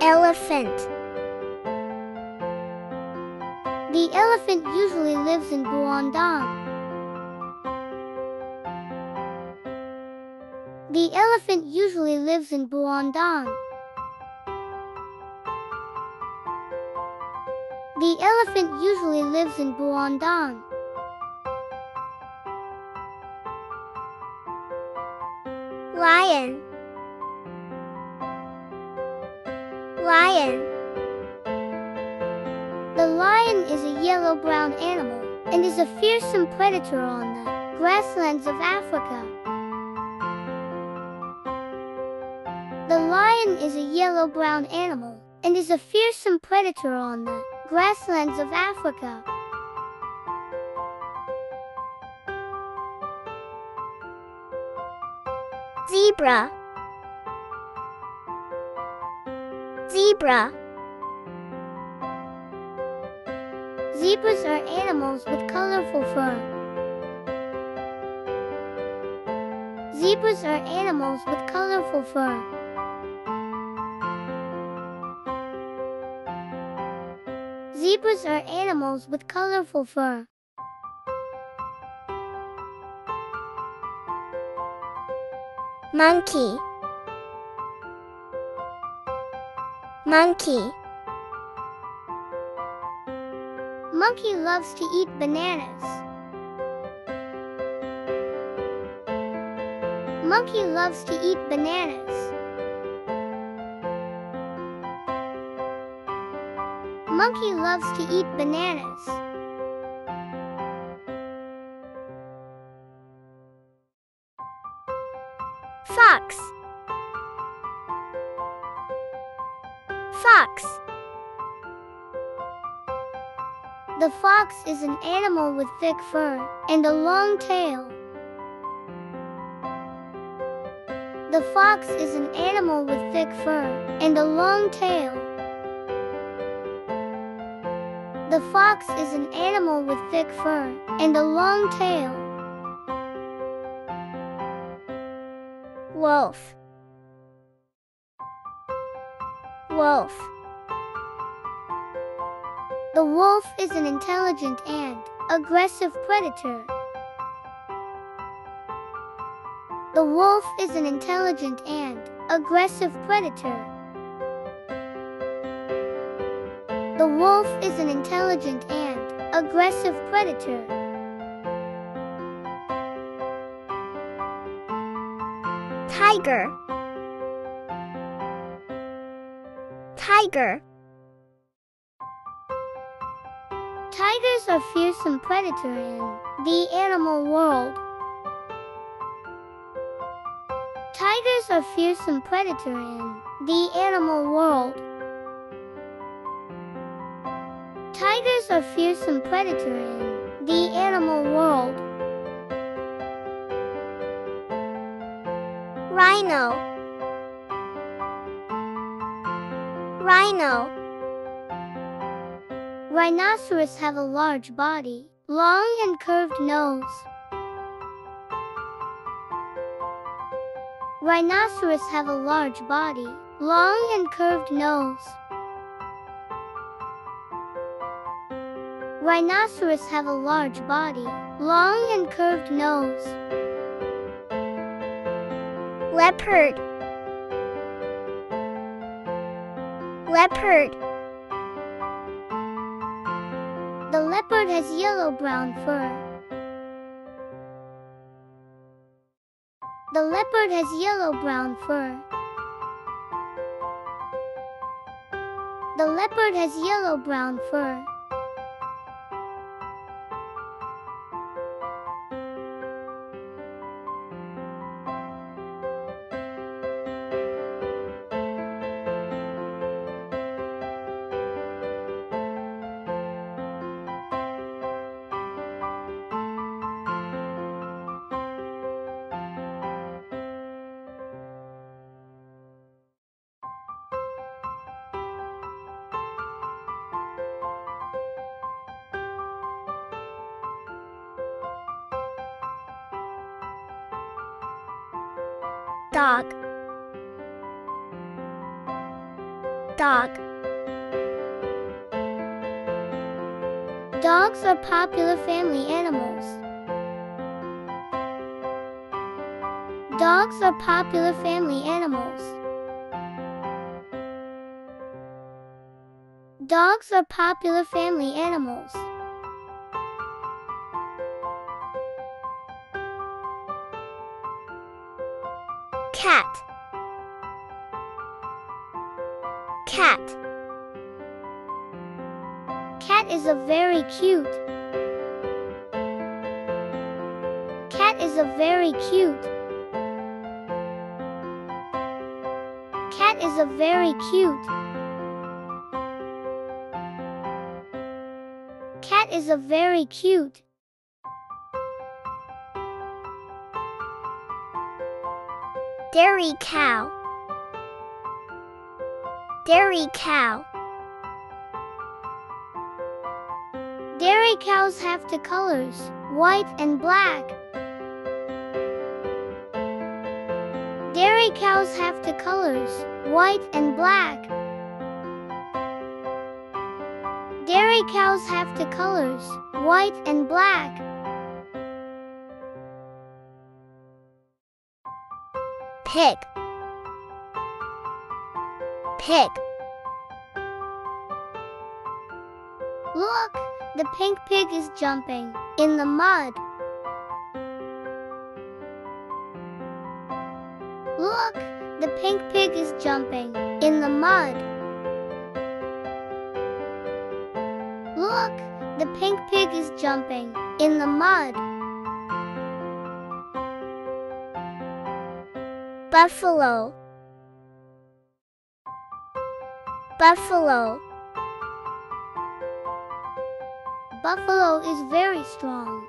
Elephant. The elephant usually lives in Guangdong. The elephant usually lives in Guangdong. The elephant usually lives in Guangdong. Lion. Lion. The lion is a yellow-brown animal and is a fearsome predator on the grasslands of Africa. The lion is a yellow-brown animal and is a fearsome predator on the grasslands of Africa. Zebra. Zebra. Zebras are animals with colorful fur. Zebras are animals with colorful fur. Zebras are animals with colorful fur. Monkey. Monkey. Monkey loves to eat bananas. Monkey loves to eat bananas. Monkey loves to eat bananas. Is an animal with thick fur and a long tail. The fox is an animal with thick fur and a long tail. The fox is an animal with thick fur and a long tail. Wolf. Wolf. The wolf is an intelligent and aggressive predator. The wolf is an intelligent and aggressive predator. The wolf is an intelligent and aggressive predator. Tiger. Tiger. Tigers are fearsome predator in the animal world. Tigers are fearsome predator in the animal world. Tigers are fearsome predator in the animal world. Rhino. Rhino. Rhinoceros have a large body, long and curved nose. Rhinoceros have a large body, long and curved nose. Rhinoceros have a large body, long and curved nose. Leopard. Leopard. Leopard has yellow-brown fur. The leopard has yellow-brown fur. The leopard has yellow-brown fur. Dog dog Dogs are popular family animals. Dogs are popular family animals. Dogs are popular family animals. Cat cat Cat is a very cute. Cat is a very cute. Cat is a very cute. Cat is a very cute. Dairy cow dairy cow Dairy cows have two colors, white and black. Dairy cows have two colors, white and black. Dairy cows have two colors, white and black. Pig pig Look, the pink pig is jumping in the mud. Look, the pink pig is jumping in the mud. Look, the pink pig is jumping in the mud. Buffalo buffalo Buffalo is very strong.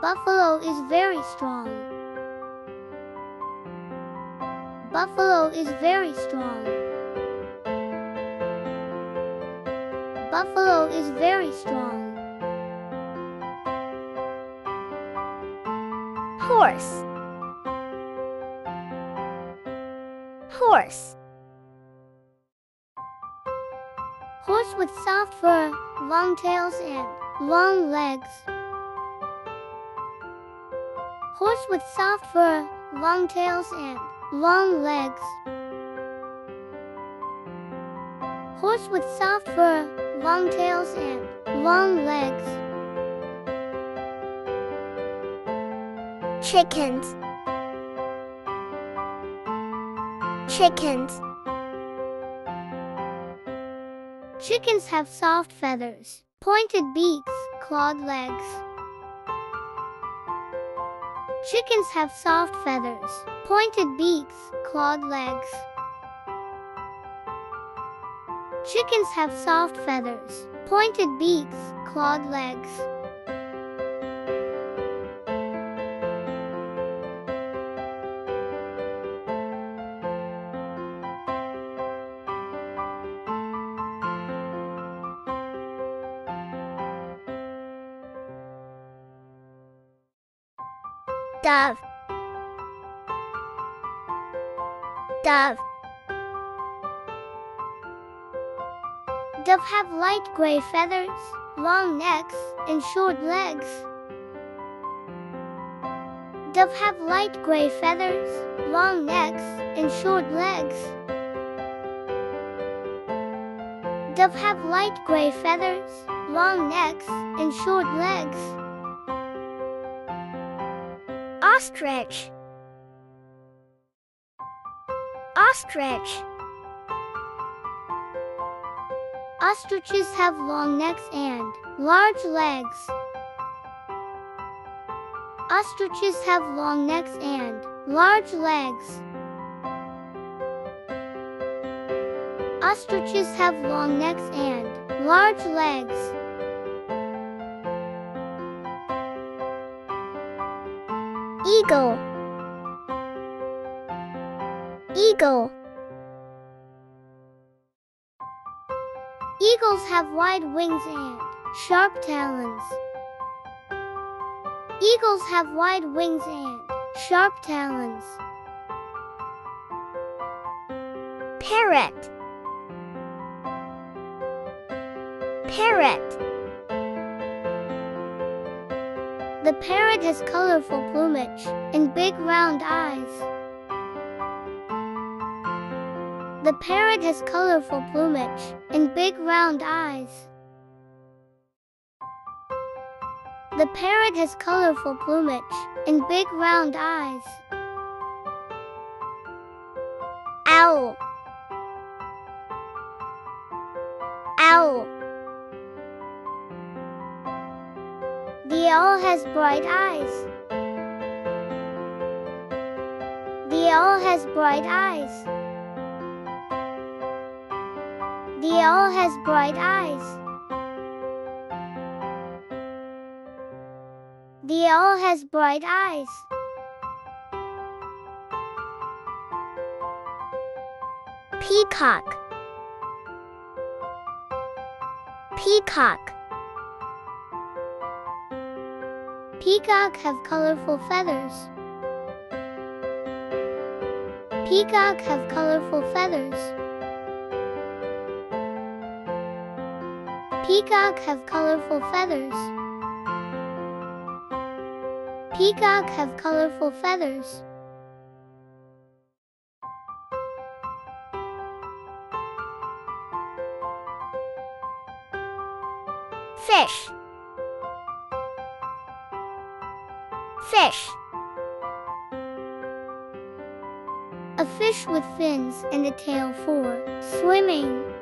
Buffalo is very strong. Buffalo is very strong. Buffalo is very strong. Horse horse Horse with soft fur, long tails and long legs. Horse with soft fur, long tails and long legs. Horse with soft fur, long tails and long legs. Chickens chickens Chickens have soft feathers, pointed beaks, clawed legs. Chickens have soft feathers, pointed beaks, clawed legs. Chickens have soft feathers, pointed beaks, clawed legs. Dove Dove have light gray feathers, long necks, and short legs. Dove have light gray feathers, long necks, and short legs. Dove have light gray feathers, long necks, and short legs. ostrich ostrich Ostriches have long necks and large legs. Ostriches have long necks and large legs. Ostriches have long necks and large legs. eagle eagle Eagles have wide wings and sharp talons. Eagles have wide wings and sharp talons. Parrot. Parrot. The parrot has colorful plumage and big round eyes. The parrot has colorful plumage and big round eyes. The parrot has colorful plumage and big round eyes. Owl. Owl. The owl has bright eyes. The owl has bright eyes. The owl has bright eyes. The owl has bright eyes. Peacock. Peacock. Peacock have colorful feathers. Peacock have colorful feathers. Peacock have colorful feathers. Peacock have colorful feathers. Fish. Fish. A fish with fins and a tail for swimming.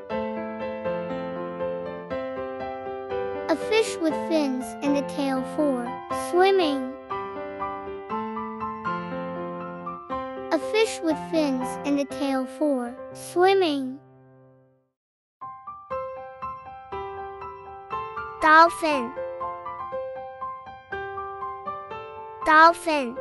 A fish with fins and a tail for swimming. A fish with fins and a tail for swimming. Dolphin. Dolphin.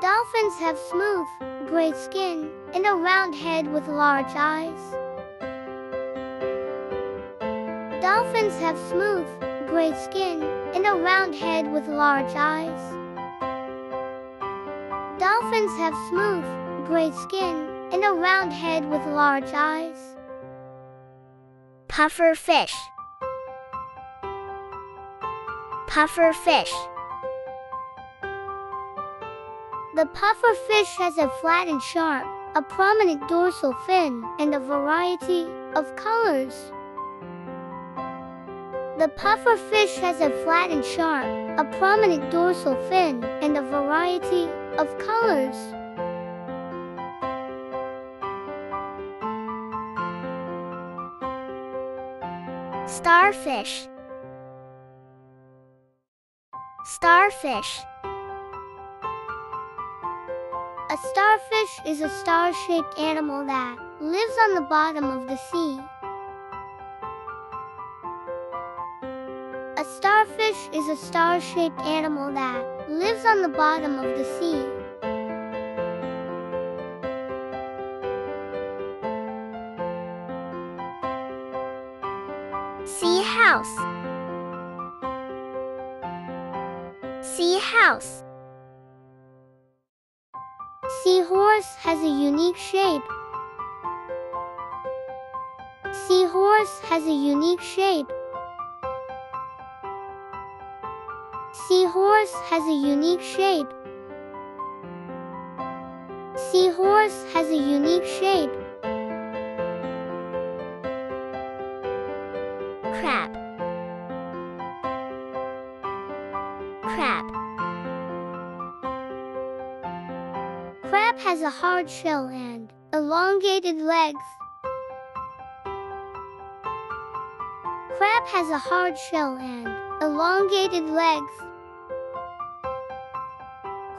Dolphins have smooth, gray skin and a round head with large eyes. Dolphins have smooth, gray skin and a round head with large eyes. Dolphins have smooth, gray skin and a round head with large eyes. Puffer fish. Puffer fish. The puffer fish has a flat and sharp, a prominent dorsal fin, and a variety of colors. The puffer fish has a flat and sharp, a prominent dorsal fin, and a variety of colors. Starfish. Starfish. A starfish is a star-shaped animal that lives on the bottom of the sea. Is a star-shaped animal that lives on the bottom of the sea. Seahorse. Sea house. Seahorse has a unique shape. Seahorse has a unique shape. Seahorse has a unique shape. Seahorse has a unique shape. Crab. Crab. Crab has a hard shell and elongated legs. Crab has a hard shell and elongated legs.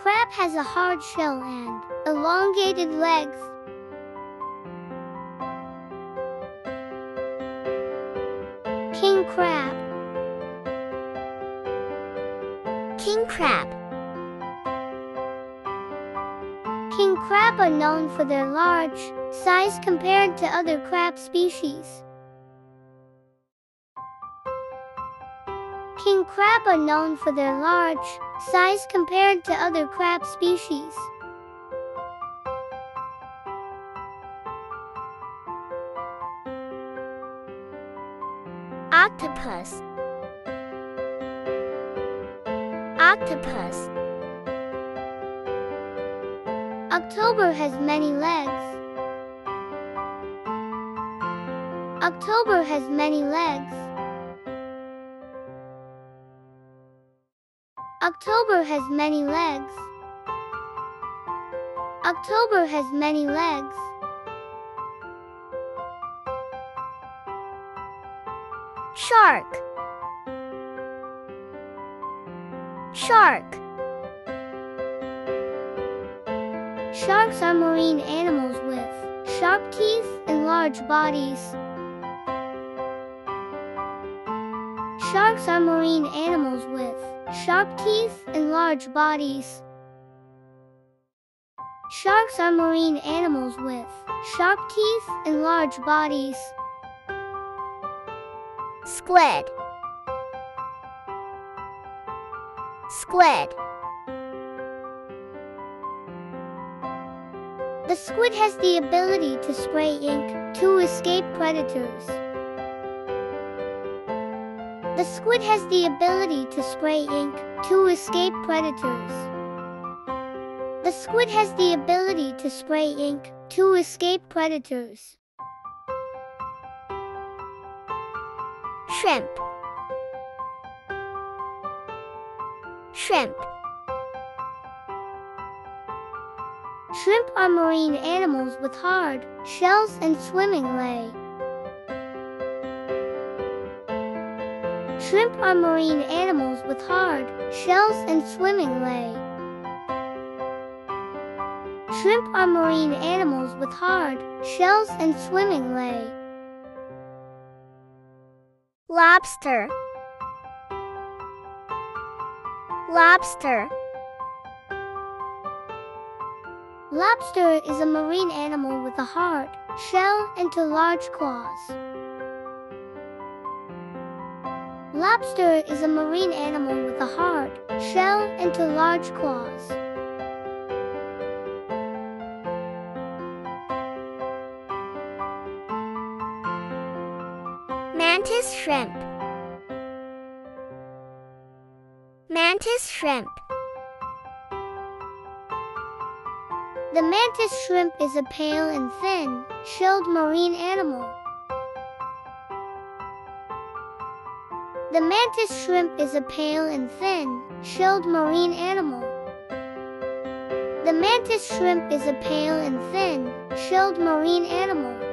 Crab has a hard shell and elongated legs. King crab. King crab. King crab are known for their large size compared to other crab species. King crab are known for their large size compared to other crab species. Octopus. Octopus. October has many legs. October has many legs. October has many legs. October has many legs. Shark. Shark. Sharks are marine animals with sharp teeth and large bodies. Sharks are marine animals with sharp teeth and large bodies. Sharks are marine animals with sharp teeth and large bodies. Squid. Squid. The squid has the ability to spray ink to escape predators. The squid has the ability to spray ink to escape predators. The squid has the ability to spray ink to escape predators. Shrimp. Shrimp. Shrimp are marine animals with hard shells and swimming lay. Shrimp are marine animals with hard shells and swimming lay. Shrimp are marine animals with hard shells and swimming lay. Lobster. Lobster. Lobster is a marine animal with a hard shell and two large claws. Lobster is a marine animal with a hard shell and two large claws. Mantis shrimp. Mantis shrimp. The mantis shrimp is a pale and thin, shelled marine animal. The mantis shrimp is a pale and thin, shelled marine animal. The mantis shrimp is a pale and thin, shelled marine animal.